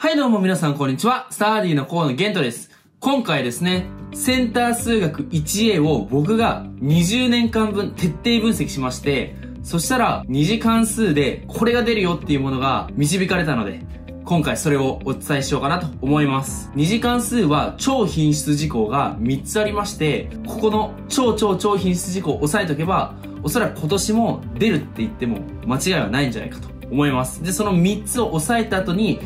はいどうも皆さんこんにちは。スターディの河野玄斗です。今回ですね、センター数学 1A を僕が20年間分徹底分析しまして、そしたら2次関数でこれが出るよっていうものが導かれたので、今回それをお伝えしようかなと思います。二次関数は超品質事項が3つありまして、ここの超超超品質事項を押さえとけば、おそらく今年も出るって言っても間違いはないんじゃないかと思います。で、その3つを押さえた後に、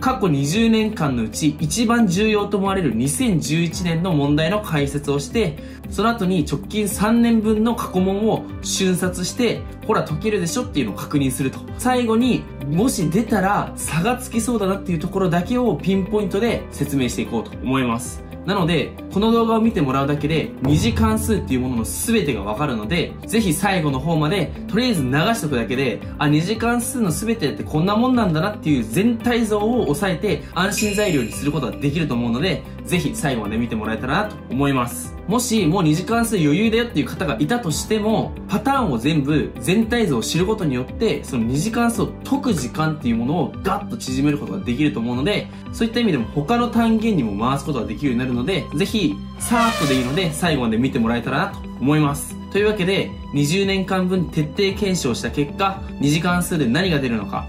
過去20年間のうち一番重要と思われる2011年の問題の解説をして、その後に直近3年分の過去問を瞬殺して、ほら解けるでしょっていうのを確認すると。最後に、もし出たら差がつきそうだなっていうところだけをピンポイントで説明していこうと思います。なので、この動画を見てもらうだけで、二次関数っていうものの全てがわかるので、ぜひ最後の方まで、とりあえず流しとくだけで、あ、二次関数の全てってこんなもんなんだなっていう全体像を押さえて、安心材料にすることができると思うので、ぜひ最後まで見てもらえたらなと思います。もし、もう二次関数余裕だよっていう方がいたとしても、パターンを全部、全体像を知ることによって、その二次関数を解く時間っていうものをガッと縮めることができると思うので、そういった意味でも他の単元にも回すことができるようになるので、ぜひ、さーっとでいいので、最後まで見てもらえたらなと思います。というわけで、20年間分徹底検証した結果、二次関数で何が出るのか、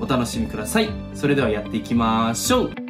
お楽しみください。それではやっていきましょう。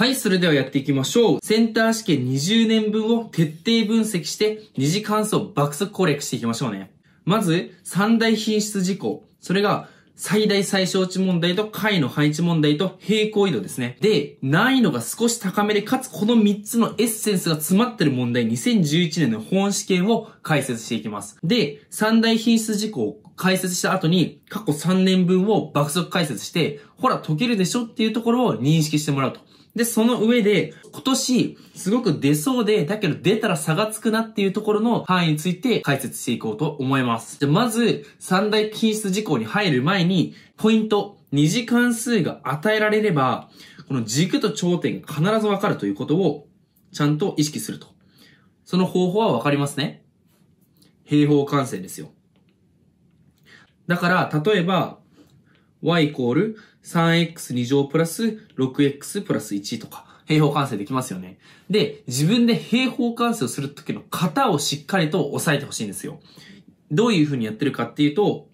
はい、それではやっていきましょう。センター試験20年分を徹底分析して、二次関数を爆速攻略していきましょうね。まず、三大品質事項。それが、最大最小値問題と解の配置問題と平行移動ですね。で、難易度が少し高めで、かつこの3つのエッセンスが詰まってる問題、2011年の本試験を解説していきます。で、三大品質事項を解説した後に、過去3年分を爆速解説して、ほら解けるでしょっていうところを認識してもらうと。で、その上で、今年、すごく出そうで、だけど出たら差がつくなっていうところの範囲について解説していこうと思います。じゃ、まず、三大品質事項に入る前に、ポイント、二次関数が与えられれば、この軸と頂点が必ずわかるということを、ちゃんと意識すると。その方法はわかりますね平方完成ですよ。だから、例えば、y イコール 3x2 乗プラス 6x プラス1とか、平方完成できますよね。で、自分で平方完成をするときの型をしっかりと押さえてほしいんですよ。どういう風にやってるかっていうと、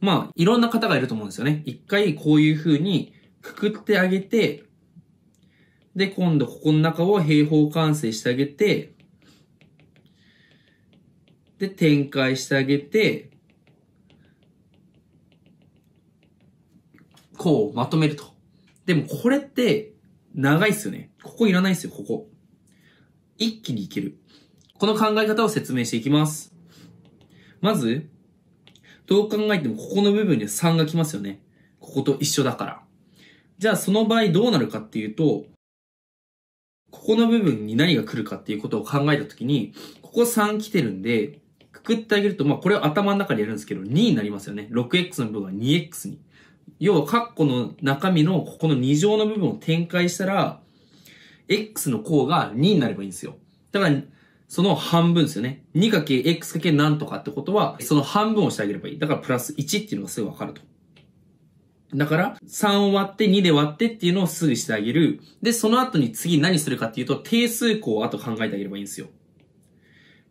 まあ、いろんな方がいると思うんですよね。一回こういう風にくくってあげて、で、今度ここの中を平方完成してあげて、で、展開してあげて、こうまとめると。でもこれって長いっすよね。ここいらないっすよ、ここ。一気にいける。この考え方を説明していきます。まず、どう考えてもここの部分には3が来ますよね。ここと一緒だから。じゃあその場合どうなるかっていうと、ここの部分に何が来るかっていうことを考えたときに、ここ3来てるんで、くくってあげると、まあこれを頭の中でやるんですけど、2になりますよね。6x の部分は 2x に。要は、カッコの中身のここの2乗の部分を展開したら、x の項が2になればいいんですよ。だから、その半分ですよね。2×x× けなんとかってことは、その半分をしてあげればいい。だからプラス1っていうのがすぐわかると。だから、3を割って2で割ってっていうのをすぐしてあげる。で、その後に次何するかっていうと、定数項を後考えてあげればいいんですよ。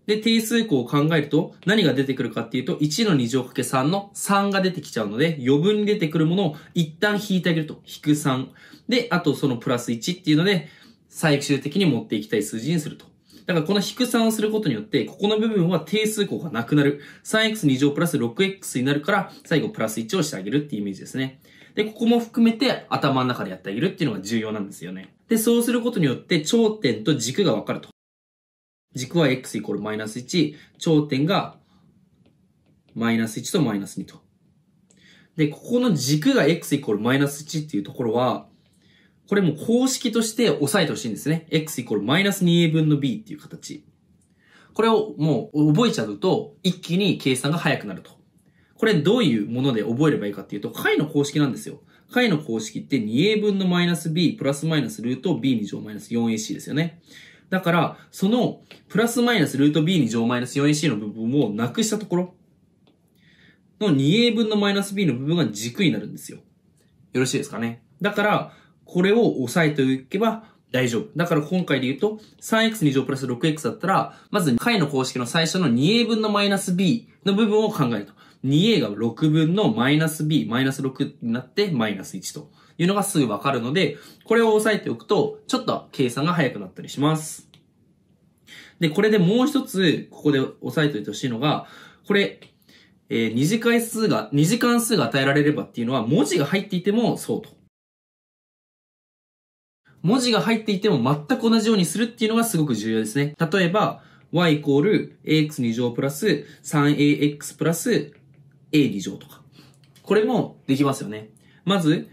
で、定数項を考えると何が出てくるかっていうと、1の2乗かけ3の3が出てきちゃうので、余分に出てくるものを一旦引いてあげると。引く3。で、あとそのプラス1っていうので、最終的に持っていきたい数字にすると。だからこの引く3をすることによって、ここの部分は定数項がなくなる。3x2 乗プラス 6x になるから、最後プラス1をしてあげるっていうイメージですね。で、ここも含めて頭の中でやってあげるっていうのが重要なんですよね。で、そうすることによって頂点と軸がわかると。軸は x イコールマイナス1、頂点がマイナス1とマイナス2と。で、ここの軸が x イコールマイナス1っていうところは、これも公式として押さえてほしいんですね。x イコールマイナス 2a 分の b っていう形。これをもう覚えちゃうと、一気に計算が早くなると。これどういうもので覚えればいいかっていうと、解の公式なんですよ。解の公式って 2a 分のマイナス b プラスマイナスルート b2 乗マイナス 4ac ですよね。だから、その、プラスマイナスルート b に乗マイナス 4ac の部分をなくしたところ。の 2a 分のマイナス b の部分が軸になるんですよ。よろしいですかね？だから、これを押さえておけば大丈夫。だから今回で言うと、3x2 乗プラス 6x だったら、まず解の公式の最初の 2a 分のマイナス b の部分を考えると。2a が6分のマイナス b、マイナス6になってマイナス1というのがすぐわかるので、これを押さえておくと、ちょっと計算が早くなったりします。で、これでもう一つ、ここで押さえておいてほしいのが、これ、えー、二次関数が、二次関数が与えられればっていうのは、文字が入っていてもそうと。文字が入っていても全く同じようにするっていうのがすごく重要ですね。例えば、y イコール ax2 乗プラス 3ax プラス a2 乗とか。これもできますよね。まず、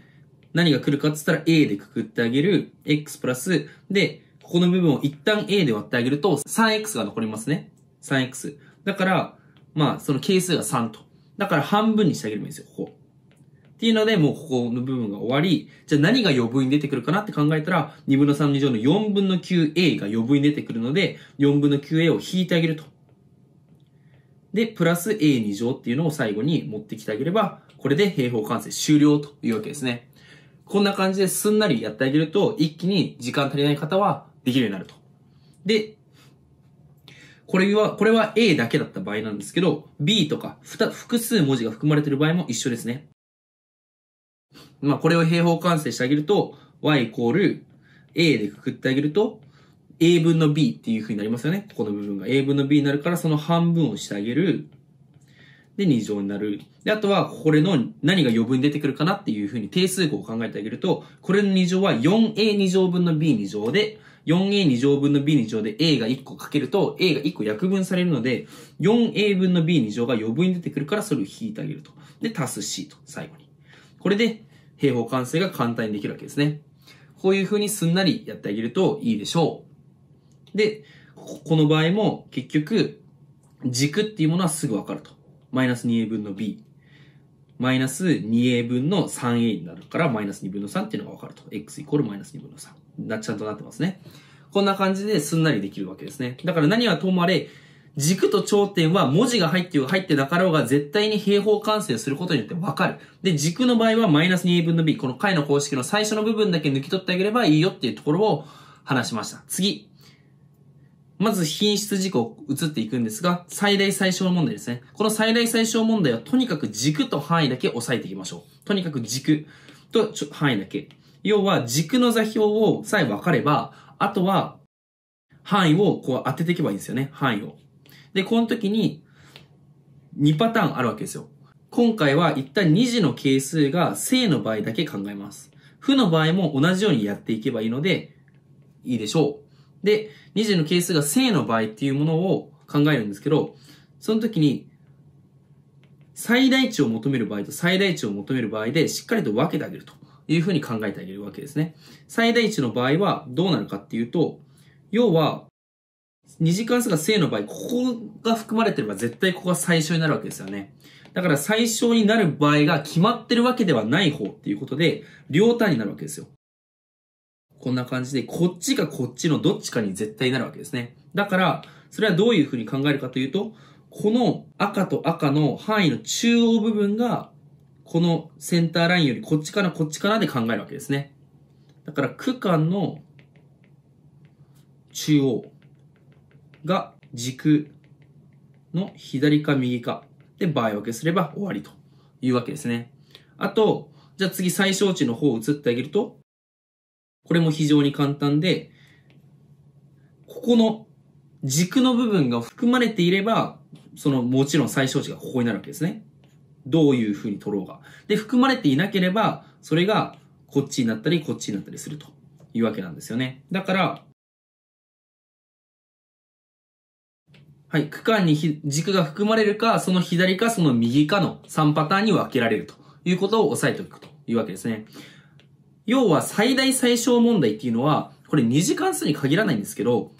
何が来るかって言ったら a でくくってあげる x プラスで、ここの部分を一旦 a で割ってあげると 3x が残りますね。3x。だから、まあ、その係数が3と。だから半分にしてあげればいいんですよ、ここ。っていうので、もうここの部分が終わり、じゃあ何が余分に出てくるかなって考えたら、2分の3の2乗の4分の 9a が余分に出てくるので、4分の 9a を引いてあげると。で、プラス a2 乗っていうのを最後に持ってきてあげれば、これで平方完成終了というわけですね。こんな感じですんなりやってあげると、一気に時間足りない方はできるようになると。で、これは、これは A だけだった場合なんですけど、B とか、複数文字が含まれている場合も一緒ですね。まあ、これを平方完成してあげると、y イコール a でくくってあげると、a 分の b っていう風になりますよね。ここの部分が a 分の b になるから、その半分をしてあげる。で、2乗になる。で、あとは、これの何が余分に出てくるかなっていう風に定数項を考えてあげると、これの2乗は 4a2 乗分の b2 乗で、4a2 乗分の b2 乗で a が1個かけると、a が1個約分されるので、4a 分の b2 乗が余分に出てくるから、それを引いてあげると。で、足す c と、最後に。これで、平方完成が簡単にできるわけですね。こういう風にすんなりやってあげるといいでしょう。で、この場合も結局、軸っていうものはすぐわかると。マイナス 2a 分の b。マイナス 2a 分の 3a になるから、マイナス2分の3っていうのがわかると。x イコールマイナス2分の3。な、ちゃんとなってますね。こんな感じですんなりできるわけですね。だから何はともあれ、軸と頂点は文字が入ってよう入ってなかろうが絶対に平方完成することによってわかる。で、軸の場合はマイナス 2a 分の b、この解の公式の最初の部分だけ抜き取ってあげればいいよっていうところを話しました。次。まず品質事項移っていくんですが、最大最小問題ですね。この最大最小問題はとにかく軸と範囲だけ押さえていきましょう。とにかく軸と範囲だけ。要は軸の座標をさえ分かれば、あとは範囲をこう当てていけばいいんですよね。範囲を。で、この時に2パターンあるわけですよ。今回は一旦2次の係数が正の場合だけ考えます。負の場合も同じようにやっていけばいいので、いいでしょう。で、2次の係数が正の場合っていうものを考えるんですけど、その時に、最大値を求める場合と最大値を求める場合でしっかりと分けてあげるというふうに考えてあげるわけですね。最大値の場合はどうなるかっていうと、要は、二次関数が正の場合、ここが含まれてれば絶対ここが最初になるわけですよね。だから最小になる場合が決まってるわけではない方っていうことで、両端になるわけですよ。こんな感じで、こっちかこっちのどっちかに絶対になるわけですね。だから、それはどういうふうに考えるかというと、この赤と赤の範囲の中央部分が、このセンターラインよりこっちかなこっちかなで考えるわけですね。だから区間の中央が軸の左か右かで場合分けすれば終わりというわけですね。あと、じゃあ次最小値の方を移ってあげると、これも非常に簡単で、ここの軸の部分が含まれていれば、そのもちろん最小値がここになるわけですね。どういう風に取ろうが。で、含まれていなければ、それがこっちになったり、こっちになったりするというわけなんですよね。だから、はい、区間に軸が含まれるか、その左かその右かの3パターンに分けられるということを押さえておくというわけですね。要は最大最小問題っていうのは、これ2次関数に限らないんですけど、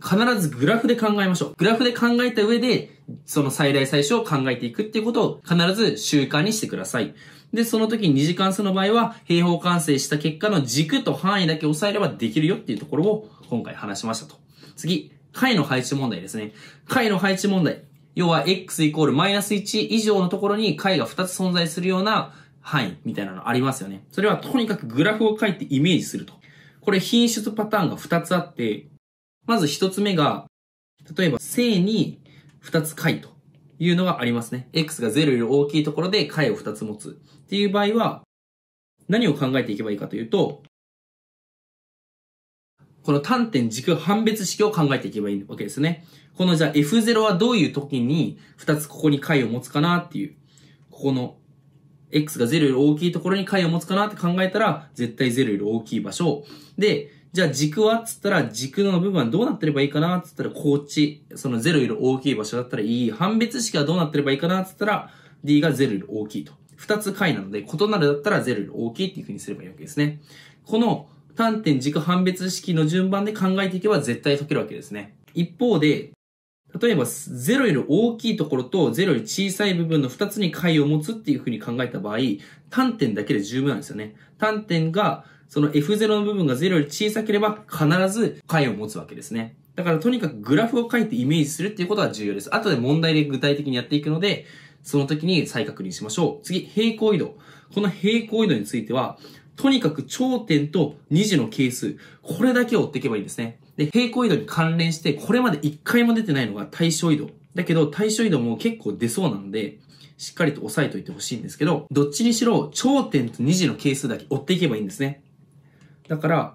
必ずグラフで考えましょう。グラフで考えた上で、その最大最小を考えていくっていうことを必ず習慣にしてください。で、その時に2次関数の場合は、平方完成した結果の軸と範囲だけ押さえればできるよっていうところを今回話しましたと。次、解の配置問題ですね。解の配置問題。要は x イコールマイナス1以上のところに解が2つ存在するような範囲みたいなのありますよね。それはとにかくグラフを書いてイメージすると。これ品質パターンが2つあって、まず1つ目が、例えば正に2つ解というのがありますね。x が0より大きいところで解を2つ持つっていう場合は、何を考えていけばいいかというと、この単点軸判別式を考えていけばいいわけですね。このじゃあ F0 はどういう時に2つここに解を持つかなっていう、ここの x が0より大きいところに解を持つかなって考えたら、絶対0より大きい場所。で、じゃあ軸は？つったら軸の部分はどうなってればいいかな？っつったら、こっち、その0より大きい場所だったらいい。判別式はどうなってればいいかな？っつったら、d が0より大きいと。二つ解なので、異なるだったら0より大きいっていう風にすればいいわけですね。この単点軸判別式の順番で考えていけば絶対解けるわけですね。一方で、例えば0より大きいところと0より小さい部分の2つに解を持つっていう風に考えた場合、単点だけで十分なんですよね。単点が、その F0 の部分が0より小さければ必ず解を持つわけですね。だからとにかくグラフを書いてイメージするっていうことが重要です。後で問題で具体的にやっていくので、その時に再確認しましょう。次、平行移動。この平行移動については、とにかく頂点と2次の係数、これだけを追っていけばいいんですね。で、平行移動に関連して、これまで1回も出てないのが対象移動。だけど、対象移動も結構出そうなので、しっかりと押さえといてほしいんですけど、どっちにしろ、頂点と2次の係数だけ追っていけばいいんですね。だから、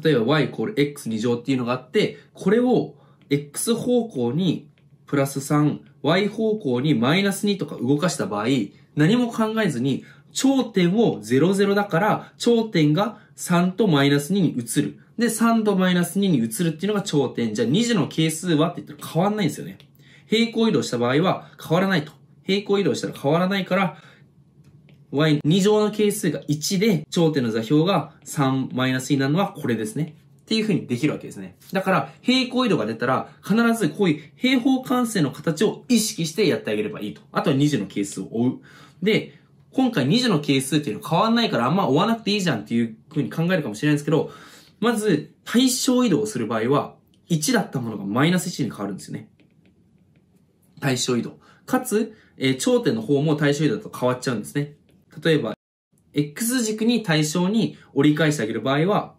例えば y イコール x2 乗っていうのがあって、これを x 方向にプラス3、y 方向にマイナス2とか動かした場合、何も考えずに頂点を00だから、頂点が3とマイナス2に移る。で、3とマイナス2に移るっていうのが頂点。じゃあ2次の係数はって言ったら変わんないんですよね。平行移動した場合は変わらないと。平行移動したら変わらないから、y2 乗の係数が1で、頂点の座標が3マイナスになるのはこれですね。っていう風にできるわけですね。だから、平行移動が出たら、必ずこういう平方完成の形を意識してやってあげればいいと。あとは2次の係数を追う。で、今回2次の係数っていうのは変わんないからあんま追わなくていいじゃんっていう風に考えるかもしれないんですけど、まず、対象移動する場合は、1だったものがマイナス1に変わるんですよね。対象移動。かつ、えー、頂点の方も対象移動と変わっちゃうんですね。例えば、x 軸に対象に折り返してあげる場合は、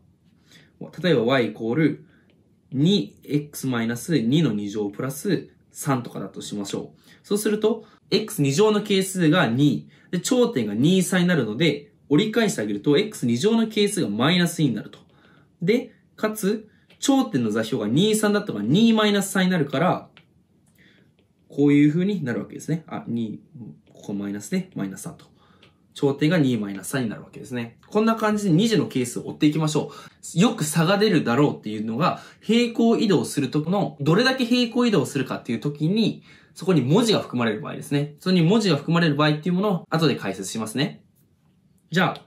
例えば y イコール 2x-2 の2乗プラス3とかだとしましょう。そうすると、x2 乗の係数が2、で、頂点が2、3になるので、折り返してあげると、x2 乗の係数がマイナスになると。で、かつ、頂点の座標が2、3だったから2マイナス3になるから、こういう風になるわけですね。あ、2、ここマイナスで、マイナス3と。頂点が2マイナス3になるわけですね。こんな感じで2次の係数を追っていきましょう。よく差が出るだろうっていうのが、平行移動するときの、どれだけ平行移動するかっていうときに、そこに文字が含まれる場合ですね。それに文字が含まれる場合っていうものを後で解説しますね。じゃあ、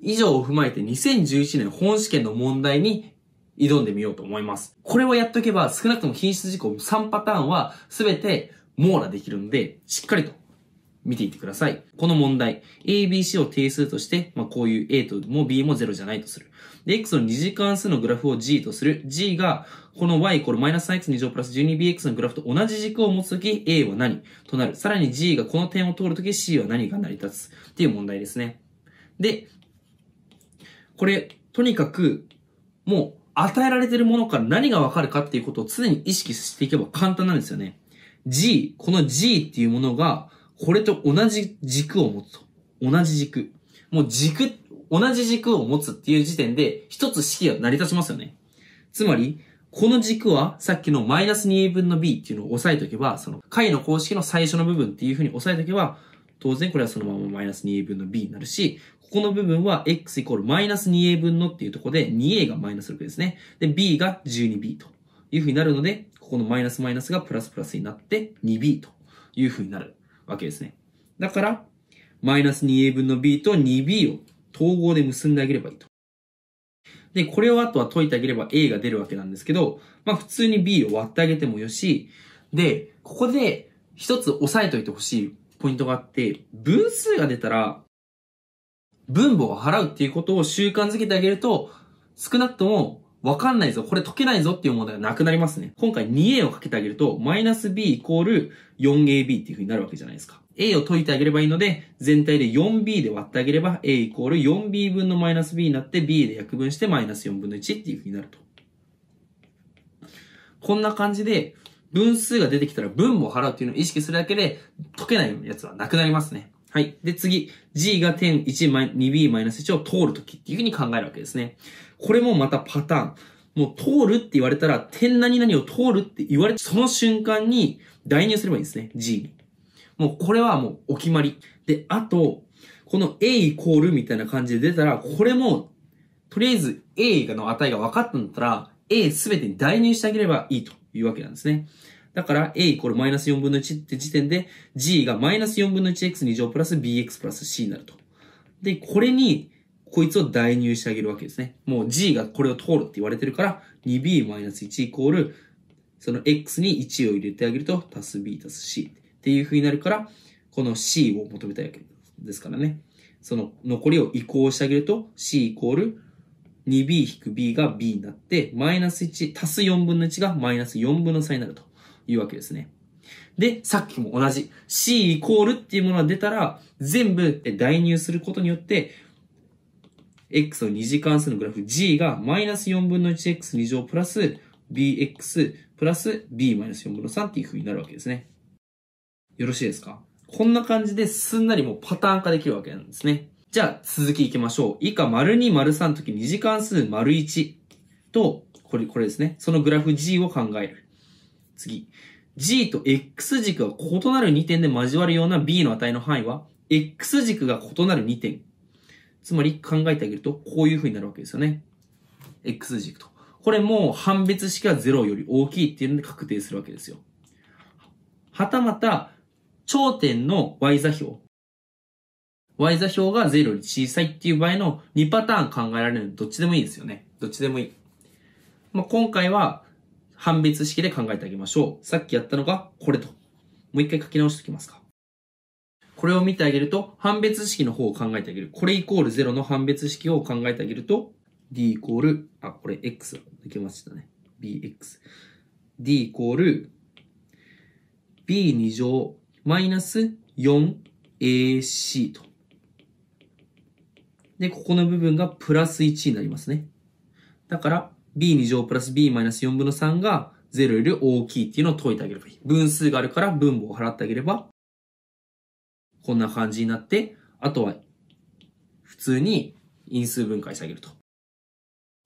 以上を踏まえて2011年本試験の問題に挑んでみようと思います。これをやっとけば少なくとも品質事項3パターンは全て網羅できるので、しっかりと見ていってください。この問題、A、B、C を定数として、まあ、こういう A とも B も0じゃないとする。で、X の二次関数のグラフを G とする。G が、この Y イコールマイナス 3X2 乗プラス 12BX のグラフと同じ軸を持つとき、A は何となる。さらに G がこの点を通るとき、C は何が成り立つっていう問題ですね。で、これ、とにかく、もう、与えられてるものから何がわかるかっていうことを常に意識していけば簡単なんですよね。G、この G っていうものが、これと同じ軸を持つと。同じ軸。もう軸、同じ軸を持つっていう時点で、一つ式が成り立ちますよね。つまり、この軸は、さっきのマイナス 2a 分の b っていうのを押さえとけば、その解の公式の最初の部分っていう風に押さえとけば、当然これはそのままマイナス 2a 分の b になるし、ここの部分は x イコールマイナス 2a 分のっていうところで 2a がマイナス6ですね。で、b が 12b という風になるので、ここのマイナスマイナスがプラスプラスになって 2b という風になるわけですね。だから、マイナス 2a 分の b と 2b を統合で結んであげればいいと。で、これをあとは解いてあげれば a が出るわけなんですけど、まあ普通に b を割ってあげてもよし、で、ここで一つ押さえといてほしいポイントがあって、分数が出たら、分母を払うっていうことを習慣づけてあげると、少なくともわかんないぞ、これ解けないぞっていう問題がなくなりますね。今回 2a をかけてあげると、マイナス b イコール 4ab っていう風になるわけじゃないですか。a を解いてあげればいいので、全体で 4b で割ってあげれば、a イコール 4b 分のマイナス b になって、b で約分してマイナス4分の1っていう風になると。こんな感じで、分数が出てきたら分母を払うっていうのを意識するだけで、解けないやつはなくなりますね。はい。で、次、g が点1、2b マイナス1を通るときっていうふうに考えるわけですね。これもまたパターン。もう通るって言われたら、点何々を通るって言われて、その瞬間に代入すればいいんですね。g に。もうこれはもうお決まり。で、あと、この a イコールみたいな感じで出たら、これも、とりあえず a の値が分かったんだったら、a すべてに代入してあげればいいというわけなんですね。だから a イコールマイナス4分の1って時点で g がマイナス4分の 1x2 乗プラス bx プラス c になると。で、これにこいつを代入してあげるわけですね。もう g がこれを通るって言われてるから、2b マイナス1イコール、その x に1を入れてあげると、足す b 足す c っていう風になるから、この c を求めたいわけですからね。その残りを移行してあげると、c イコール 2b-b が b になって、マイナス1足す4分の1がマイナス4分の3になるというわけですね。で、さっきも同じ c イコールっていうものが出たら、全部代入することによって、x の二次関数のグラフ g がマイナス4分の 1x2 乗プラス bx プラス b マイナス4分の3っていう風になるわけですね。よろしいですか？こんな感じですんなりもうパターン化できるわけなんですね。じゃあ続きいきましょう。以下、丸2、丸3の時二次関数丸1と、これ、これですね。そのグラフ G を考える。次。G と X 軸が異なる2点で交わるような B の値の範囲は、X 軸が異なる2点。つまり考えてあげると、こういう風になるわけですよね。X 軸と。これも判別式は0より大きいっていうので確定するわけですよ。はたまた、頂点の Y 座標。y 座標が0より小さいっていう場合の2パターン考えられるのどっちでもいいですよね。どっちでもいい。まあ、今回は判別式で考えてあげましょう。さっきやったのがこれと。もう一回書き直しておきますか。これを見てあげると、判別式の方を考えてあげる。これイコール0の判別式を考えてあげると、d イコール、あ、これ x 抜けましたね。bx。d イコール、b2 乗マイナス 4ac と。で、ここの部分がプラス1になりますね。だから、b2 乗プラス b マイナス4分の3が0より大きいっていうのを解いてあげればいい。分数があるから分母を払ってあげれば、こんな感じになって、あとは、普通に因数分解してあげると。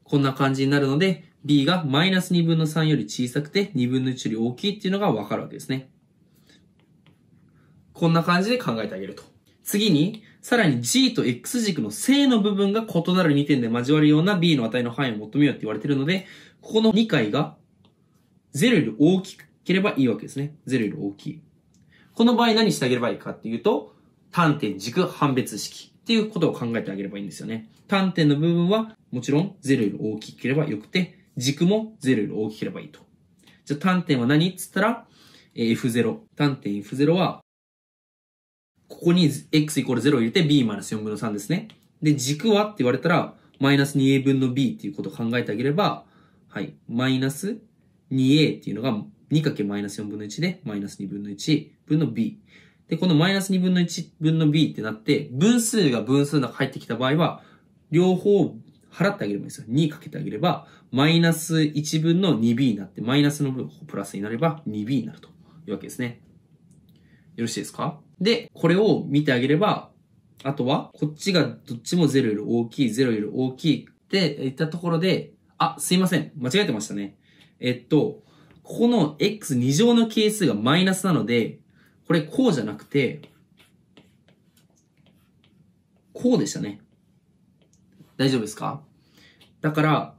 こんな感じになるので、b がマイナス2分の3より小さくて2分の1より大きいっていうのがわかるわけですね。こんな感じで考えてあげると。次に、さらに g と x 軸の正の部分が異なる2点で交わるような b の値の範囲を求めようって言われてるので、ここの2回が0より大きければいいわけですね。0より大きい。この場合何してあげればいいかっていうと、単点軸判別式っていうことを考えてあげればいいんですよね。単点の部分はもちろん0より大きければよくて、軸も0より大きければいいと。じゃあ単点は何っつったら、F0。単点 F0 はここに x イコール0を入れて b マイナス4分の3ですね。で、軸はって言われたら、マイナス 2a 分の b っていうことを考えてあげれば、はい、マイナス 2a っていうのが 2× マイナス4分の1で、マイナス2分の1分の b。で、このマイナス2分の1分の b ってなって、分数が分数の中入ってきた場合は、両方払ってあげればいいですよ。2かけてあげれば、マイナス1分の 2b になって、マイナスの分プラスになれば 2b になるというわけですね。よろしいですか？で、これを見てあげれば、あとは、こっちがどっちも0より大きい、0より大きいって言ったところで、あ、すいません。間違えてましたね。えっと、ここの x2 乗の係数がマイナスなので、これこうじゃなくて、こうでしたね。大丈夫ですか？だから、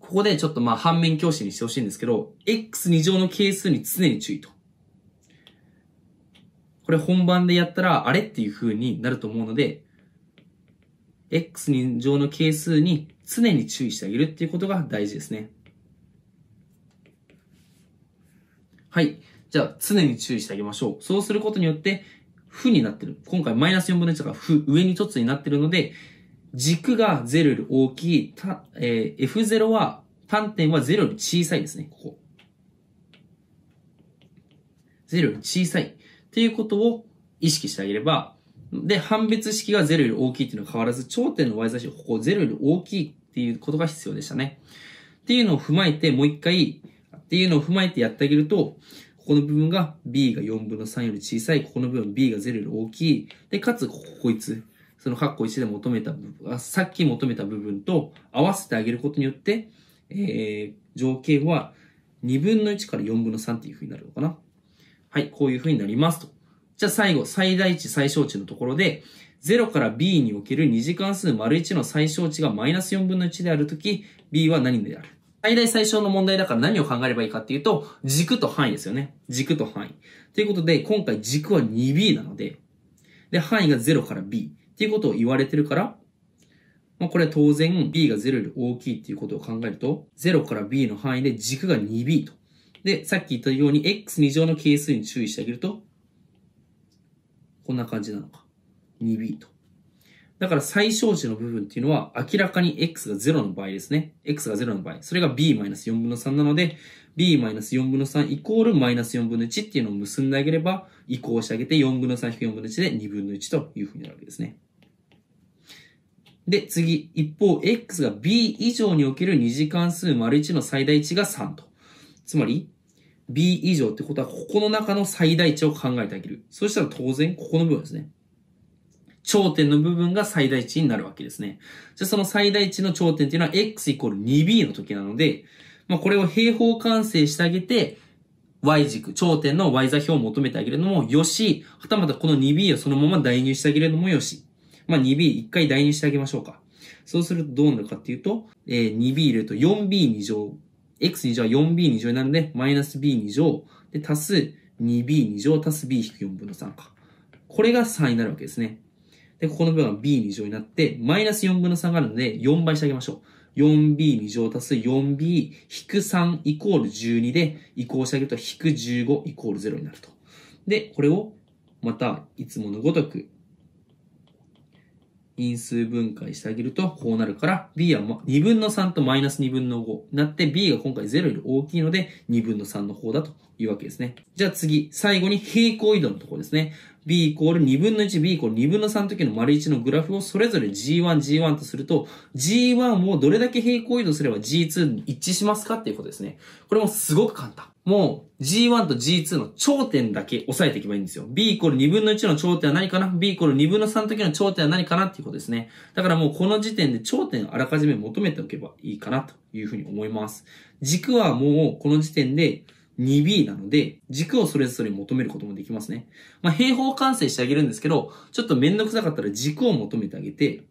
ここでちょっとまあ反面教師にしてほしいんですけど、x2 乗の係数に常に注意と。これ本番でやったら、あれっていう風になると思うので、x 人乗の係数に常に注意してあげるっていうことが大事ですね。はい。じゃあ、常に注意してあげましょう。そうすることによって、負になってる。今回マイナス4分の1が負、上に一つになってるので、軸が0より大きい、た、えー、F0 は単点は0より小さいですね、ここ。0より小さい。っていうことを意識してあげれば、で、判別式が0より大きいっていうのは変わらず、頂点の y 座標、ここ0より大きいっていうことが必要でしたね。っていうのを踏まえて、もう一回、っていうのを踏まえてやってあげると、ここの部分が b が4分の3より小さい、ここの部分 b が0より大きい。で、かつ、ここ、こいつ。その括弧1で求めた部分、さっき求めた部分と合わせてあげることによって、えー、条件は2分の1から4分の3っていう風になるのかな。はい、こういう風になりますと。じゃあ最後、最大値、最小値のところで、0から b における2次関数丸1の最小値がマイナス4分の1であるとき、b は何である？最大最小の問題だから何を考えればいいかっていうと、軸と範囲ですよね。軸と範囲。ということで、今回軸は 2b なので、で、範囲が0から b っていうことを言われてるから、まあ、これは当然 b が0より大きいっていうことを考えると、0から b の範囲で軸が 2b と。で、さっき言ったように x2 乗の係数に注意してあげると、こんな感じなのか。2b と。だから最小値の部分っていうのは明らかに x が0の場合ですね。x が0の場合。それが b-4 分の3なので、b-4 分の3イコールマイナス4分の1っていうのを結んであげれば、移行してあげて4分の3引く4分の1で2分の1というふうになるわけですね。で、次、一方、x が b 以上における二次関数丸1の最大値が3と。つまり、b 以上ってことは、ここの中の最大値を考えてあげる。そしたら当然、ここの部分ですね。頂点の部分が最大値になるわけですね。じゃあその最大値の頂点っていうのは x イコール 2b の時なので、まあこれを平方完成してあげて、y 軸、頂点の y 座標を求めてあげるのもよし、はたまたこの 2b をそのまま代入してあげるのもよし。まあ 2b 一回代入してあげましょうか。そうするとどうなるかっていうと、えー、2b 入れると 4b2 乗、x2 乗は 4b2 乗になるので、マイナス b2 乗、で、足す 2b2 乗足す b-4 分の3か。これが3になるわけですね。で、ここの部分は b2 乗になって、マイナス4分の3があるので、4倍してあげましょう。4b2 乗足す 4b 引く3イコール12で、移行してあげると引く15イコール0になると。で、これを、また、いつものごとく、因数分解してあげると、こうなるから、b は2分の3とマイナス2分の5になって、b が今回0より大きいので、2分の3の方だと。いうわけですね。じゃあ次、最後に平行移動のところですね。b イコール2分の1、b イコール2分の3の時の丸1のグラフをそれぞれ g1、g1 とすると、g1 をどれだけ平行移動すれば g2 に一致しますかっていうことですね。これもすごく簡単。もう G1 と G2 の頂点だけ押さえていけばいいんですよ。B イコール2分の1の頂点は何かな ?B イコール2分の3の時の頂点は何かなっていうことですね。だからもうこの時点で頂点をあらかじめ求めておけばいいかなというふうに思います。軸はもうこの時点で 2B なので、軸をそれぞれ求めることもできますね。まあ、平方完成してあげるんですけど、ちょっとめんどくさかったら軸を求めてあげて、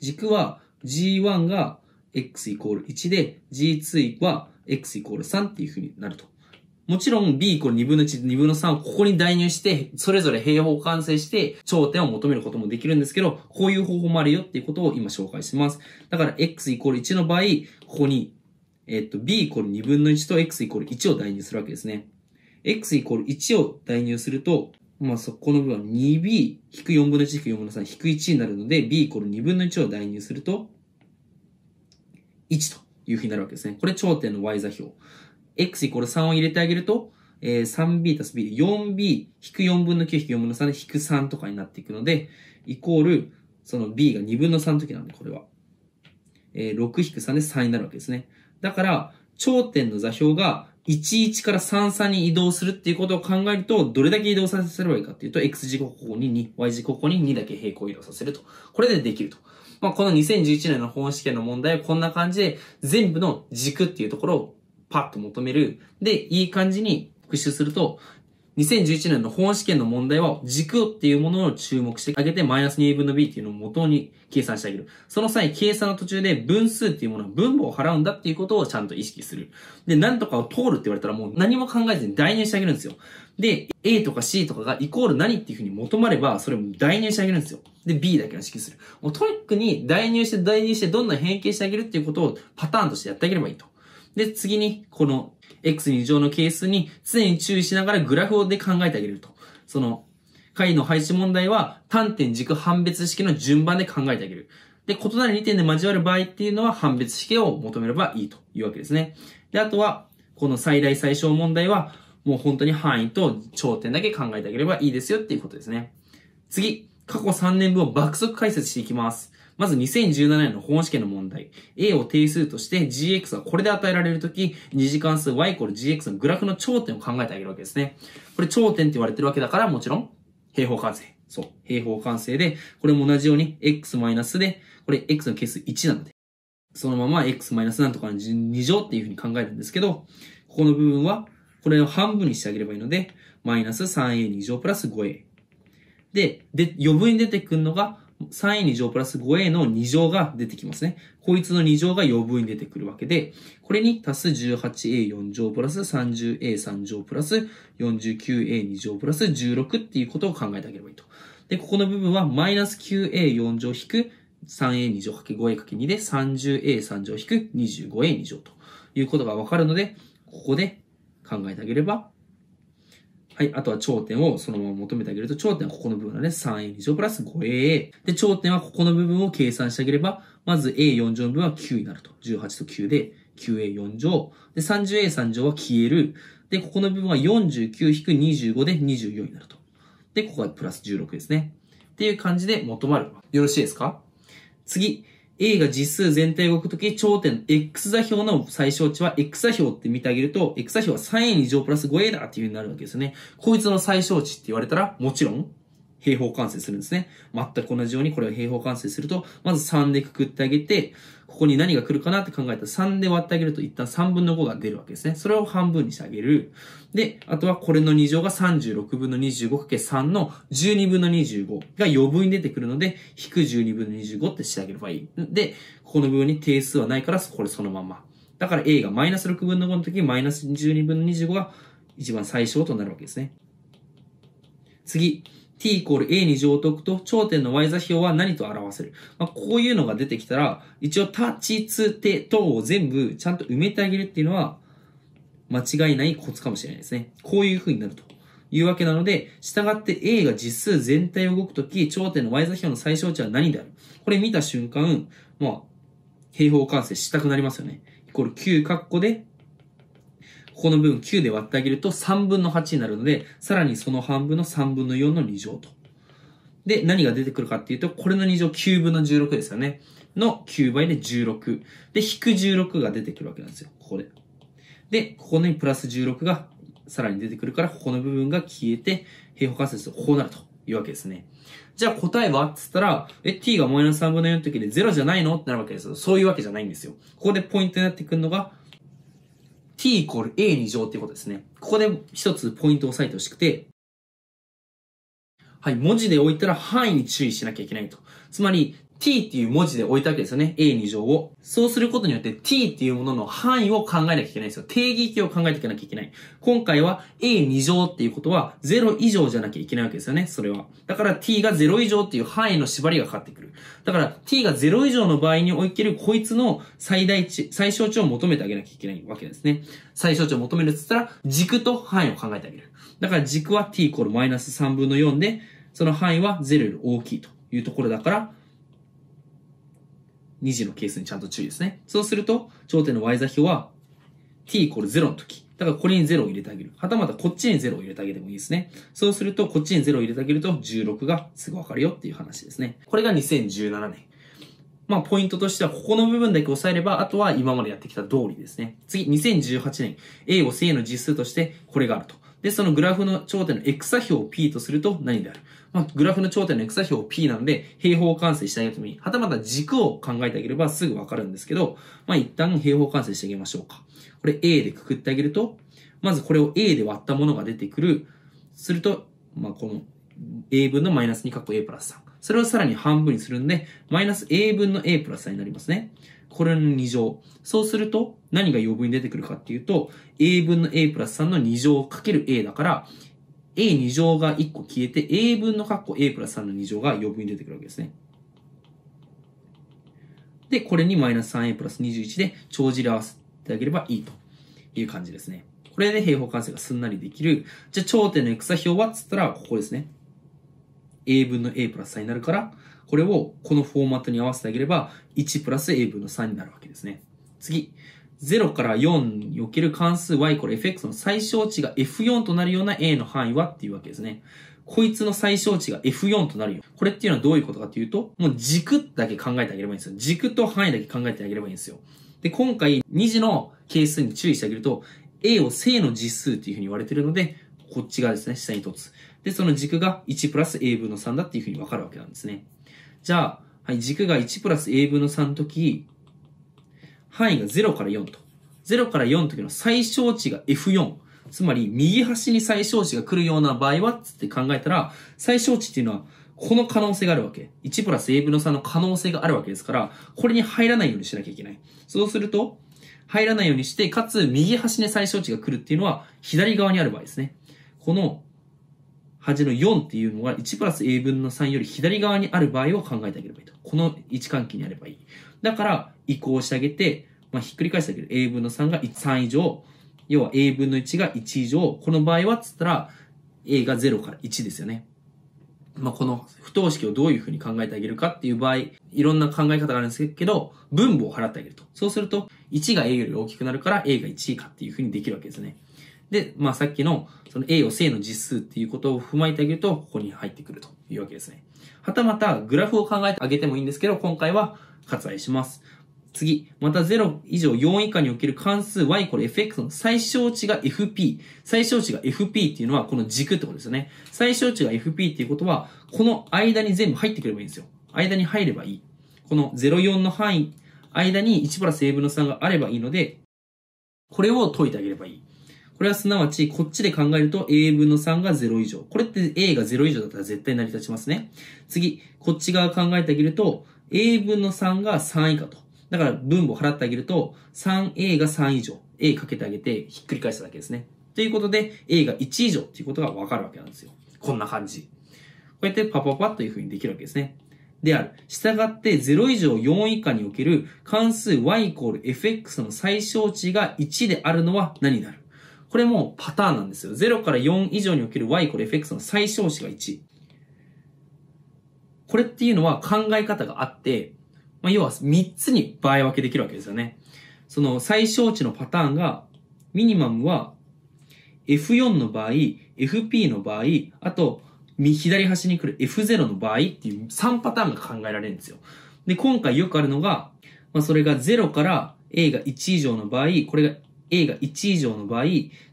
軸は G1 が x イコール1で、G2 は x イコール3っていう風になると。もちろん b イコール2分の1、2分の3をここに代入して、それぞれ平方完成して、頂点を求めることもできるんですけど、こういう方法もあるよっていうことを今紹介してます。だから x イコール1の場合、ここに、えっと、b イコール2分の1と x イコール1を代入するわけですね。x イコール1を代入すると、まあ、そこの部分は 2b 引く4分の1引く4分の3引く1になるので、b イコール2分の1を代入すると、1と。いうふうになるわけですね。これ頂点の y 座標。x イコール3を入れてあげると、えー、3b たす b で 4b 引く4分の9引く4分の3で引く3とかになっていくので、イコール、その b が2分の3の時なんで、これは。えー、6引く3で3になるわけですね。だから、頂点の座標が11から33に移動するっていうことを考えると、どれだけ移動させればいいかっていうと、x 軸ここに2、y 軸ここに2だけ平行移動させると。これでできると。まあ、この2011年の本試験の問題はこんな感じで、全部の軸っていうところをパッと求める。で、いい感じに復習すると、2011年の本試験の問題は軸っていうものを注目してあげてマイナス2分の b っていうのを元に計算してあげる。その際、計算の途中で分数っていうものは分母を払うんだっていうことをちゃんと意識する。で、何とかを通るって言われたらもう何も考えずに代入してあげるんですよ。で、A とか C とかがイコール何っていうふうに求まれば、それも代入してあげるんですよ。で、B だけは識する。もうトリックに代入して代入してどんどん変形してあげるっていうことをパターンとしてやってあげればいいと。で、次に、この x2 乗の係数に常に注意しながらグラフで考えてあげると。その、解の配置問題は単点軸判別式の順番で考えてあげる。で、異なる2点で交わる場合っていうのは判別式を求めればいいというわけですね。で、あとは、この最大最小問題は、もう本当に範囲と頂点だけ考えてあげればいいですよっていうことですね。次、過去3年分を爆速解説していきます。まず2017年の保温試験の問題。A を定数として gx がこれで与えられるとき、二次関数 y イコール gx のグラフの頂点を考えてあげるわけですね。これ頂点って言われてるわけだから、もちろん平方完成。そう。平方完成で、これも同じように x マイナスで、これ x の係数1なので、そのまま x マイナスなんとかの2乗っていうふうに考えるんですけど、ここの部分は、これを半分にしてあげればいいので、マイナス 3a2 乗プラス 5a。で、で、余分に出てくるのが、3a2 乗プラス 5a の2乗が出てきますね。こいつの2乗が余分に出てくるわけで、これに足す 18a4 乗プラス 30a3 乗プラス 49a2 乗プラス16っていうことを考えてあげればいいと。で、ここの部分はマイナス 9a4 乗引く 3a2 乗かけ 5a かけ2で 30a3 乗引く 25a2 乗ということがわかるので、ここで考えてあげればはい。あとは頂点をそのまま求めてあげると、頂点はここの部分だね。3a 2乗プラス 5aa。で、頂点はここの部分を計算してあげれば、まず a4 乗の部分は9になると。18と9で 9a4 乗。で、30a3 乗は消える。で、ここの部分は49-25で24になると。で、ここがプラス16ですね。っていう感じで求まる。よろしいですか？次。A が実数全体を動くとき、頂点 X 座標の最小値は X 座標って見てあげると、X 座標は 3A2 乗プラス 5A だっていう風になるわけですよね。こいつの最小値って言われたら、もちろん、平方完成するんですね。全く同じようにこれを平方完成すると、まず3でくくってあげて、ここに何が来るかなって考えたら3で割ってあげると一旦3分の5が出るわけですね。それを半分にしてあげる。で、あとはこれの2乗が36分の 25×3 の12分の25が余分に出てくるので、引く12分の25ってしてあげればいい。で、ここの部分に定数はないから、これそのまま。だから A がマイナス6分の5の時、マイナス12分の25が一番最小となるわけですね。次。T イコール a に乗を解くと、頂点の y 座標は何と表せる。まあ、こういうのが出てきたら、一応、立ち、つ、て、等を全部ちゃんと埋めてあげるっていうのは、間違いないコツかもしれないですね。こういう風になると。いうわけなので、従って A が実数全体を動くとき、頂点の Y 座標の最小値は何であるこれ見た瞬間、まあ、平方完成したくなりますよね。イコール9カッコで、ここの部分9で割ってあげると3分の8になるので、さらにその半分の3分の4の2乗と。で、何が出てくるかっていうと、これの2乗9分の16ですよね。の9倍で16。で、引く16が出てくるわけなんですよ。ここで。で、ここにプラス16がさらに出てくるから、ここの部分が消えて、平方完成するとこうなるというわけですね。じゃあ答えはっつったら、え、t がマイナス3分の4の時で0じゃないの？ってなるわけですよ。そういうわけじゃないんですよ。ここでポイントになってくるのが、t イコール a 二乗っていうことですね。ここで一つポイントを押さえてほしくて、はい、文字で置いたら範囲に注意しなきゃいけないと。つまり、t っていう文字で置いたわけですよね。a2 乗を。そうすることによって t っていうものの範囲を考えなきゃいけないんですよ。定義域を考えていかなきゃいけない。今回は a2 乗っていうことは0以上じゃなきゃいけないわけですよね。それは。だから t が0以上っていう範囲の縛りがかかってくる。だから t が0以上の場合におけるこいつの最大値、最小値を求めてあげなきゃいけないわけですね。最小値を求めるって言ったら軸と範囲を考えてあげる。だから軸は t イコールマイナス3分の4で、その範囲は0より大きいというところだから、2次のケースにちゃんと注意ですね。そうすると、頂点の y 座標は t イコール0の時。だからこれに0を入れてあげる。はたまたこっちに0を入れてあげてもいいですね。そうすると、こっちに0を入れてあげると16がすぐわかるよっていう話ですね。これが2017年。まあ、ポイントとしては、ここの部分だけ押さえれば、あとは今までやってきた通りですね。次、2018年。A を正の実数としてこれがあると。で、そのグラフの頂点の x 座標を p とすると何である？まあ、グラフの頂点の x 座標を p なので、平方完成してあげてもいい。はたまた軸を考えてあげればすぐわかるんですけど、まあ、一旦平方完成してあげましょうか。これ a でくくってあげると、まずこれを a で割ったものが出てくる。すると、まあ、この a 分のマイナス2かっこ a プラス3。それをさらに半分にするんで、マイナス a 分の a プラス3になりますね。これの2乗。そうすると、何が余分に出てくるかっていうと、a 分の a プラス3の2乗かける a だから、a2 乗が1個消えて、a 分の括弧 a プラス3の2乗が余分に出てくるわけですね。で、これにマイナス 3a プラス21で帳尻合わせてあげればいいという感じですね。これで平方完成がすんなりできる。じゃあ頂点の x 座標はっつったら、ここですね。a 分の a プラス3になるから、これをこのフォーマットに合わせてあげれば、1プラス a 分の3になるわけですね。次。0から4における関数 y これ fx の最小値が f4 となるような a の範囲はっていうわけですね。こいつの最小値が F4 となるよ。これっていうのはどういうことかというと、もう軸だけ考えてあげればいいんですよ。軸と範囲だけ考えてあげればいいんですよ。で、今回、2次の係数に注意してあげると、A を正の実数っていうふうに言われてるので、こっち側ですね、下に一つ。で、その軸が1プラス A 分の3だっていうふうにわかるわけなんですね。じゃあ、はい、軸が1プラス A 分の3の時、範囲が0から4と。0から4の時の最小値が F4。つまり、右端に最小値が来るような場合は、つって考えたら、最小値っていうのは、この可能性があるわけ。1プラス A 分の3の可能性があるわけですから、これに入らないようにしなきゃいけない。そうすると、入らないようにして、かつ、右端に最小値が来るっていうのは、左側にある場合ですね。この、端の4っていうのが1プラス A 分の3より左側にある場合を考えてあげればいいと。この位置関係にあればいい。だから、移行してあげて、まあ、ひっくり返してあげる。A 分の3が3以上、要は A 分の1が1以上、この場合はつったら A が0から1ですよね。まあ、この不等式をどういうふうに考えてあげるかっていう場合、いろんな考え方があるんですけど、分母を払ってあげると。そうすると、1が A より大きくなるから A が1以下っていうふうにできるわけですね。で、まあさっきの、その A を正の実数っていうことを踏まえてあげると、ここに入ってくるというわけですね。はたまた、グラフを考えてあげてもいいんですけど、今回は割愛します。次、また0以上4以下における関数 y これ fx の最小値が fp。最小値が fp っていうのはこの軸ってことですよね。最小値が fp っていうことは、この間に全部入ってくればいいんですよ。間に入ればいい。この04の範囲、間に1プラス a 分の3があればいいので、これを解いてあげればいい。これはすなわち、こっちで考えると a 分の3が0以上。これって a が0以上だったら絶対成り立ちますね。次、こっち側考えてあげると、a 分の3が3以下と。だから分母払ってあげると、3a が3以上。a かけてあげて、ひっくり返すだけですね。ということで、a が1以上っていうことがわかるわけなんですよ。こんな感じ。こうやってパパパッという風にできるわけですね。である。従って0以上4以下における関数 y イコール fx の最小値が1であるのは何になる？これもパターンなんですよ。0から4以上における y イコール fx の最小値が1。これっていうのは考え方があって、まあ、要は3つに場合分けできるわけですよね。その最小値のパターンが、ミニマムは F4 の場合、FP の場合、あと、左端に来る F0 の場合っていう3パターンが考えられるんですよ。で、今回よくあるのが、まあ、それが0から A が1以上の場合、これが A が1以上の場合、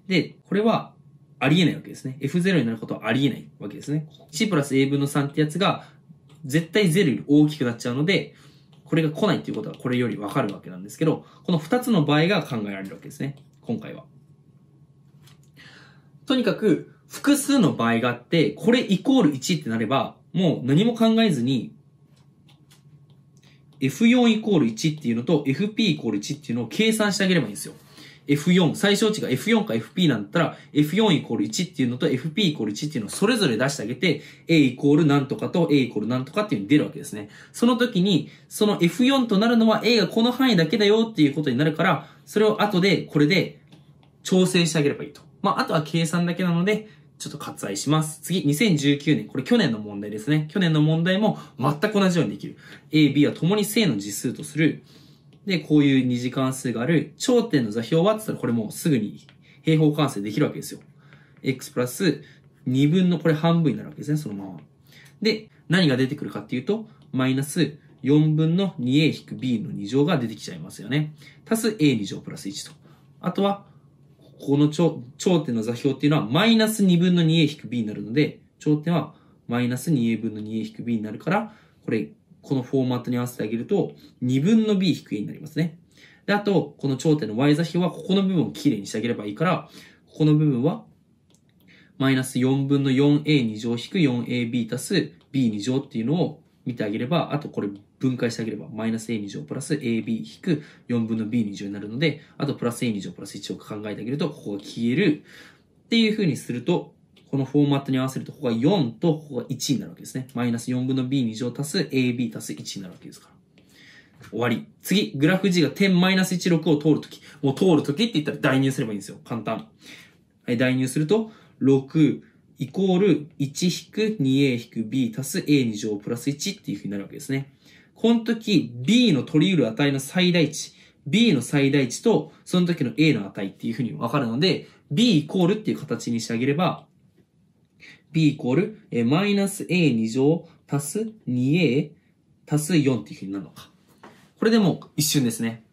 で、これはありえないわけですね。F0 になることはありえないわけですね。1プラス A 分の3ってやつが、絶対0より大きくなっちゃうので、これが来ないっていうことはこれよりわかるわけなんですけど、この2つの場合が考えられるわけですね。今回は。とにかく、複数の場合があって、これイコール1ってなれば、もう何も考えずに、F4 イコール1っていうのと FP イコール1っていうのを計算してあげればいいんですよ。F4、最小値が F4 か FP なんだったら、F4 イコール1っていうのと FP イコール1っていうのをそれぞれ出してあげて、A イコールなんとかと A イコールなんとかっていうのに出るわけですね。その時に、その F4 となるのは A がこの範囲だけだよっていうことになるから、それを後でこれで調整してあげればいいと。まあ、あとは計算だけなので、ちょっと割愛します。次、2019年。これ去年の問題ですね。去年の問題も全く同じようにできる。A、B は共に正の実数とする。で、こういう二次関数がある。頂点の座標はって言ったらこれもうすぐに平方完成できるわけですよ。x プラス2分のこれ半分になるわけですね、そのまま。で、何が出てくるかっていうと、マイナス4分の 2a-b の2乗が出てきちゃいますよね。足す a2 乗プラス1と。あとは、この頂頂点の座標っていうのはマイナス2分の 2a-b になるので、頂点はマイナス 2a 分の 2a-b になるから、これ、このフォーマットに合わせてあげると、2分の b-a になりますね。で、あと、この頂点の y 座標はここの部分をきれいにしてあげればいいから、ここの部分は、マイナス4分の 4a2 乗引く 4ab 足す b2 乗っていうのを見てあげれば、あとこれ分解してあげれば、マイナス a2 乗プラス ab 引く4分の b2 乗になるので、あとプラス a2 乗プラス1を考えてあげると、ここが消える。っていう風にすると、このフォーマットに合わせると、ここが4とここが1になるわけですね。マイナス4分の b2 乗足す ab 足す1になるわけですから。終わり。次、グラフ G が点マイナス16を通るとき。もう通るときって言ったら代入すればいいんですよ。簡単。はい、代入すると、6、イコール 1-2a-b 足す a 二乗プラス1っていう風になるわけですね。この時 b の取り得る値の最大値、b の最大値とその時の a の値っていう風にわかるので、b イコールっていう形にしてあげれば、b イコール、えマイナス a 二乗足す 2a 足す4っていう風になるのか。これでもう一瞬ですね。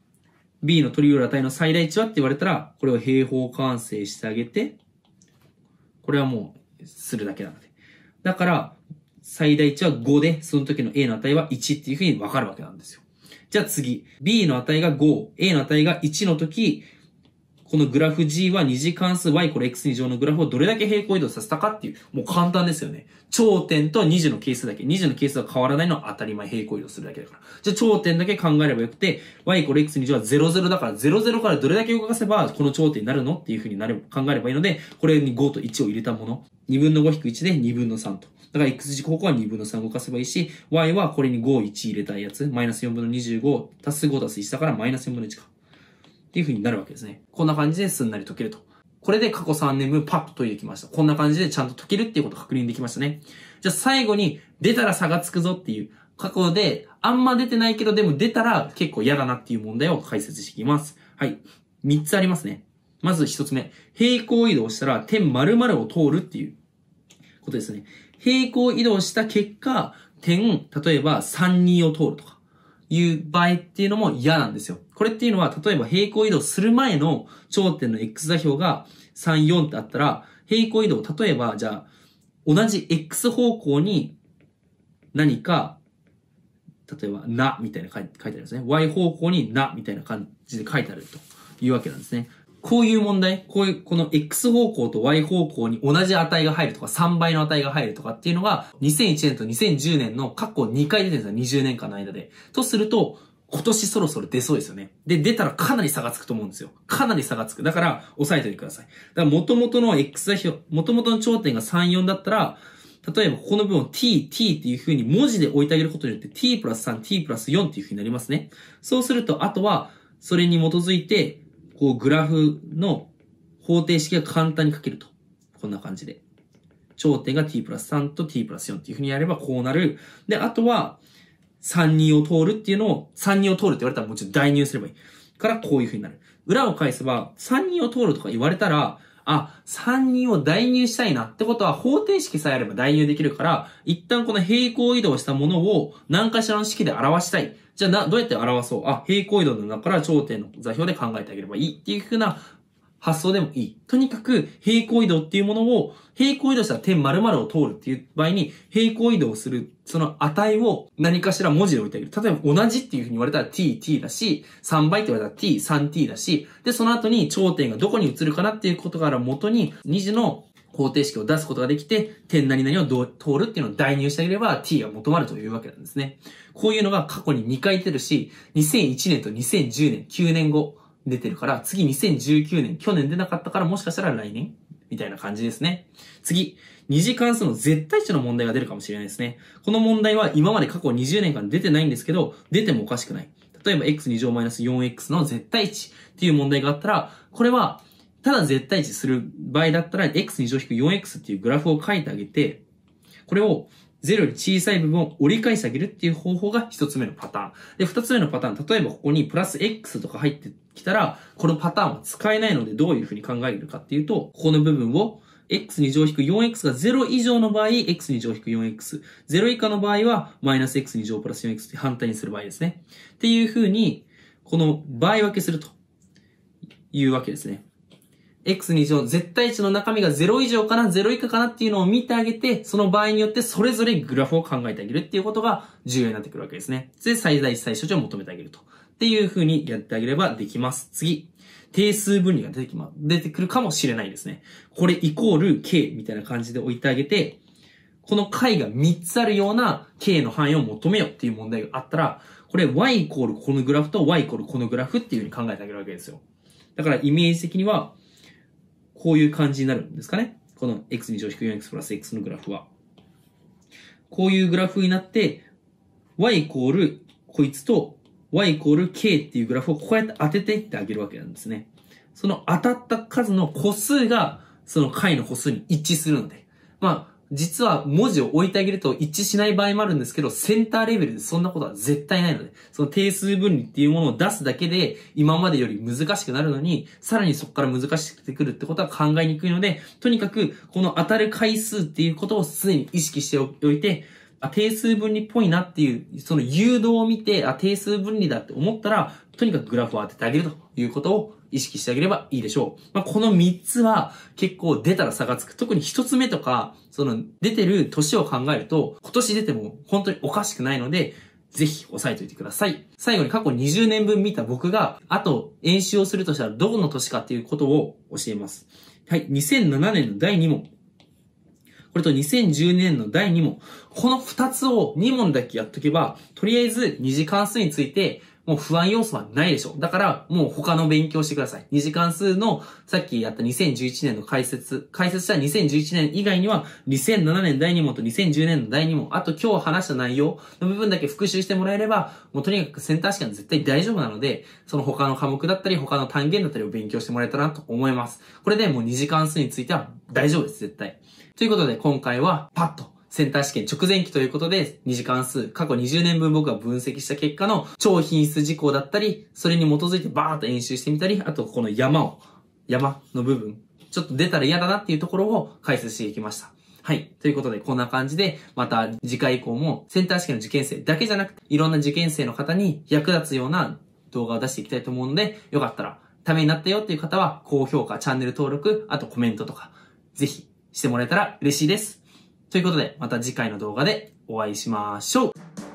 b の取り得る値の最大値はって言われたら、これを平方完成してあげて、これはもうするだけなので。だから、最大値は5で、その時の a の値は1っていう風にわかるわけなんですよ。じゃあ次、b の値が5、a の値が1の時、このグラフ G は二次関数 y これ x 2乗のグラフをどれだけ平行移動させたかっていう、もう簡単ですよね。頂点と2次の係数だけ。2次の係数は変わらないのは当たり前平行移動するだけだから。じゃあ頂点だけ考えればよくて、y これ x 2乗は00だから00からどれだけ動かせばこの頂点になるのっていう風になれば、考えればいいので、これに5と1を入れたもの。2分の5引く1で2分の3と。だから x 軸方向は2分の3動かせばいいし、y はこれに5、1入れたいやつ、マイナス4分の25、足す5足す1だからマイナス4分の1か。っていう風になるわけですね。こんな感じですんなり解けると。これで過去3年分パッと解いてきました。こんな感じでちゃんと解けるっていうこと確認できましたね。じゃあ最後に出たら差がつくぞっていう過去であんま出てないけどでも出たら結構嫌だなっていう問題を解説していきます。はい。3つありますね。まず1つ目。平行移動したら点〇〇を通るっていうことですね。平行移動した結果、点、例えば3、2を通るとか、いう場合っていうのも嫌なんですよ。これっていうのは、例えば平行移動する前の頂点の x 座標が3、4ってあったら、平行移動、例えば、じゃあ、同じ x 方向に何か、例えば、な、みたいな書いてあるんですね。y 方向にな、みたいな感じで書いてあるというわけなんですね。こういう問題、こういう、この X 方向と Y 方向に同じ値が入るとか、3倍の値が入るとかっていうのが、2001年と2010年の過去2回出てるんですよ、20年間の間で。とすると、今年そろそろ出そうですよね。で、出たらかなり差がつくと思うんですよ。かなり差がつく。だから、押さえておいてください。だから、元々の X 座標、元々の頂点が3、4だったら、例えばここの部分を t, t っていう風に文字で置いてあげることによって t プラス3、t プラス4っていう風になりますね。そうすると、あとは、それに基づいて、こうグラフの方程式が簡単に書けると。こんな感じで。頂点が t プラス3と t プラス4っていう風にやればこうなる。で、あとは、3、2を通るっていうのを、3、2を通るって言われたらもうちろん代入すればいい。からこういう風になる。裏を返せば、3、2を通るとか言われたら、あ、3、2を代入したいなってことは方程式さえあれば代入できるから、一旦この平行移動したものを何かしらの式で表したい。じゃあな、どうやって表そう？あ、平行移動の中から頂点の座標で考えてあげればいいっていう風な発想でもいい。とにかく平行移動っていうものを、平行移動したら点〇〇を通るっていう場合に、平行移動する、その値を何かしら文字で置いてあげる。例えば同じっていう風に言われたら t, t だし、3倍って言われたら t, 3t だし、で、その後に頂点がどこに移るかなっていうことから元に、2次の方程式を出すことができて、点何々を通るっていうのを代入してあげれば t が求まるというわけなんですね。こういうのが過去に2回出るし、2001年と2010年、9年後出てるから、次2019年、去年出なかったからもしかしたら来年みたいな感じですね。次、二次関数の絶対値の問題が出るかもしれないですね。この問題は今まで過去20年間出てないんですけど、出てもおかしくない。例えば x2 乗マイナス -4x の絶対値っていう問題があったら、これはただ絶対値する場合だったら、x2 乗引く -4x っていうグラフを書いてあげて、これを0より小さい部分を折り返してあげるっていう方法が一つ目のパターン。で、二つ目のパターン、例えばここにプラス x とか入ってきたら、このパターンは使えないのでどういうふうに考えるかっていうと、ここの部分を x2 乗引く -4x が0以上の場合、x2 乗引く -4x。0以下の場合は、マイナス x2 乗プラス 4x って反対にする場合ですね。っていうふうに、この場合分けするというわけですね。X2 乗、絶対値の中身が0以上かな、0以下かなっていうのを見てあげて、その場合によってそれぞれグラフを考えてあげるっていうことが重要になってくるわけですね。で、最大最小値を求めてあげると。っていう風にやってあげればできます。次。定数分離が出てきま、出てくるかもしれないですね。これイコール k みたいな感じで置いてあげて、この解が3つあるような k の範囲を求めようっていう問題があったら、これ y イコールこのグラフと y イコールこのグラフっていう風に考えてあげるわけですよ。だからイメージ的には、こういう感じになるんですかね。この x2 乗 -4x プラス x のグラフは。こういうグラフになって、y イコールこいつと y イコール k っていうグラフをこうやって当てていってあげるわけなんですね。その当たった数の個数がその解の個数に一致するので。ま、実は文字を置いてあげると一致しない場合もあるんですけど、センターレベルでそんなことは絶対ないので、その定数分離っていうものを出すだけで、今までより難しくなるのに、さらにそこから難しくてくるってことは考えにくいので、とにかく、この当たる回数っていうことを常に意識しておいて、あ、定数分離っぽいなっていう、その誘導を見て、あ、定数分離だって思ったら、とにかくグラフを当ててあげるということを意識してあげればいいでしょう。まあ、この3つは結構出たら差がつく。特に1つ目とか、その出てる年を考えると、今年出ても本当におかしくないので、ぜひ押さえておいてください。最後に過去20年分見た僕が、あと演習をするとしたらどこの年かっていうことを教えます。はい、2007年の第2問。これと2010年の第2問。この2つを2問だけやっとけば、とりあえず2次関数についてもう不安要素はないでしょ。だから、もう他の勉強してください。二次関数の、さっきやった2011年の解説、解説した2011年以外には、2007年第2問と2010年の第2問、あと今日話した内容の部分だけ復習してもらえれば、もうとにかくセンター試験絶対大丈夫なので、その他の科目だったり、他の単元だったりを勉強してもらえたらなと思います。これでもう二次関数については大丈夫です、絶対。ということで、今回は、パッとセンター試験直前期ということで、2次関数、過去20年分僕が分析した結果の超品質事項だったり、それに基づいてバーッと演習してみたり、あとこの山を、山の部分、ちょっと出たら嫌だなっていうところを解説していきました。はい。ということで、こんな感じで、また次回以降も、センター試験の受験生だけじゃなくて、いろんな受験生の方に役立つような動画を出していきたいと思うので、よかったら、ためになったよっていう方は、高評価、チャンネル登録、あとコメントとか、ぜひしてもらえたら嬉しいです。ということで、また次回の動画でお会いしましょう。